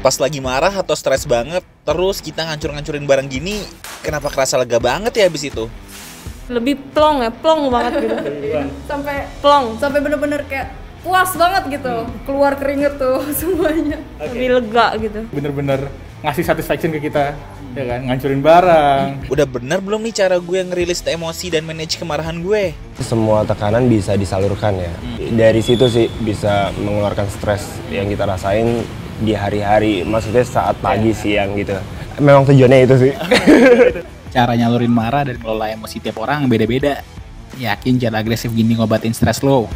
Pas lagi marah atau stres banget, terus kita ngancur-ngancurin barang gini, kenapa kerasa lega banget ya habis itu? Lebih plong ya, plong banget gitu. sampai Plong, sampai bener-bener kayak puas banget gitu keluar keringet tuh semuanya lebih lega gitu. bener-bener ngasih satisfaction ke kita ya kan ngancurin barang Udah bener belum nih cara gue ngerilis emosi dan manage kemarahan gue? semua tekanan bisa disalurkan ya. Dari situ sih bisa mengeluarkan stres yang kita rasain di hari-hari. Maksudnya saat pagi siang gitu. Memang tujuannya itu sih. cara nyalurin marah dan mengelola emosi tiap orang beda-beda. Yakin cara agresif gini ngobatin stres lo?